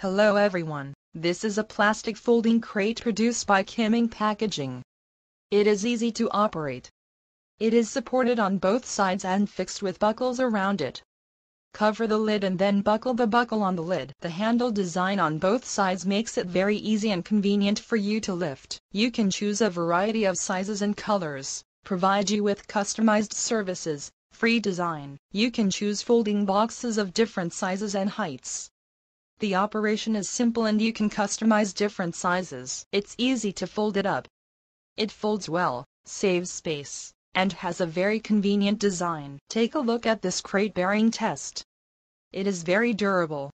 Hello everyone, this is a plastic folding crate produced by Qiming Packaging. It is easy to operate. It is supported on both sides and fixed with buckles around it. Cover the lid and then buckle the buckle on the lid. The handle design on both sides makes it very easy and convenient for you to lift. You can choose a variety of sizes and colors, provide you with customized services, free design. You can choose folding boxes of different sizes and heights. The operation is simple and you can customize different sizes. It's easy to fold it up. It folds well, saves space, and has a very convenient design. Take a look at this crate bearing test. It is very durable,